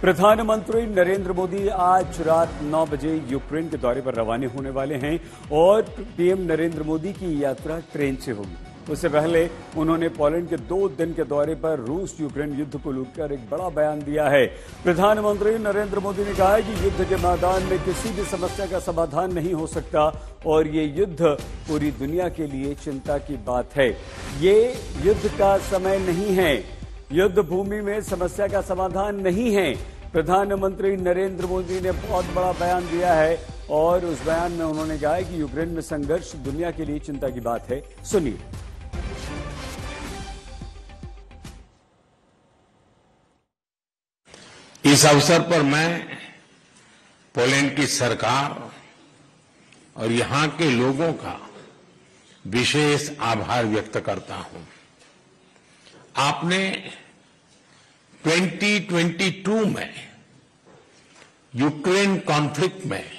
प्रधानमंत्री नरेंद्र मोदी आज रात 9 बजे यूक्रेन के दौरे पर रवाना होने वाले हैं और पीएम नरेंद्र मोदी की यात्रा ट्रेन से होगी। उससे पहले उन्होंने पोलैंड के दो दिन के दौरे पर रूस यूक्रेन युद्ध को लेकर एक बड़ा बयान दिया है। प्रधानमंत्री नरेंद्र मोदी ने कहा है कि युद्ध के मैदान में किसी भी समस्या का समाधान नहीं हो सकता और ये युद्ध पूरी दुनिया के लिए चिंता की बात है। ये युद्ध का समय नहीं है। युद्ध भूमि में समस्या का समाधान नहीं है। प्रधानमंत्री नरेंद्र मोदी ने बहुत बड़ा बयान दिया है और उस बयान में उन्होंने कहा है कि यूक्रेन में संघर्ष दुनिया के लिए चिंता की बात है। सुनिए। इस अवसर पर मैं पोलैंड की सरकार और यहाँ के लोगों का विशेष आभार व्यक्त करता हूँ। आपने 2022 में, यूक्रेन कॉन्फ्लिक्ट में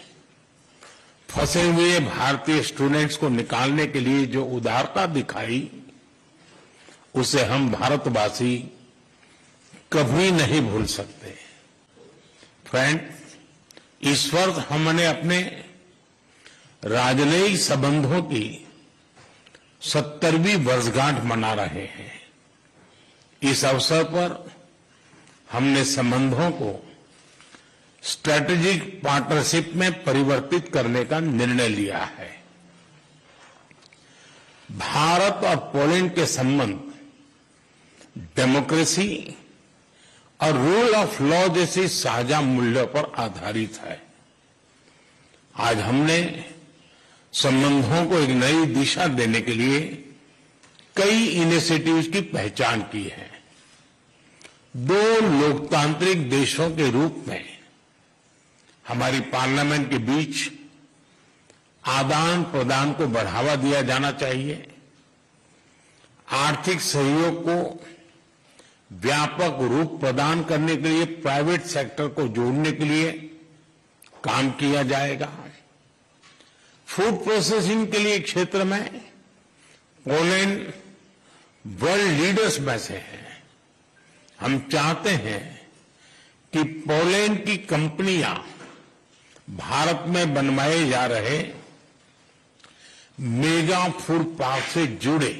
फंसे हुए भारतीय स्टूडेंट्स को निकालने के लिए जो उदारता दिखाई, उसे हम भारतवासी कभी नहीं भूल सकते। फ्रेंड इस वक्त हमने अपने राजनयिक संबंधों की सत्तरवीं वर्षगांठ मना रहे हैं। इस अवसर पर हमने संबंधों को स्ट्रेटेजिक पार्टनरशिप में परिवर्तित करने का निर्णय लिया है। भारत और पोलैंड के संबंध डेमोक्रेसी और रूल ऑफ़ लॉ जैसी साझा मूल्यों पर आधारित है। आज हमने संबंधों को एक नई दिशा देने के लिए कई इनिशिएटिव्स की पहचान की है। दो लोकतांत्रिक देशों के रूप में हमारी पार्लियामेंट के बीच आदान प्रदान को बढ़ावा दिया जाना चाहिए। आर्थिक सहयोग को व्यापक रूप प्रदान करने के लिए, प्राइवेट सेक्टर को जोड़ने के लिए काम किया जाएगा। फ़ूड प्रोसेसिंग के लिए क्षेत्र में पोलैंड वर्ल्ड लीडर्स में से है। हम चाहते हैं कि पोलैंड की कंपनियाँ भारत में बनवाए जा रहे मेगा फ़ूड पार्क से जुड़े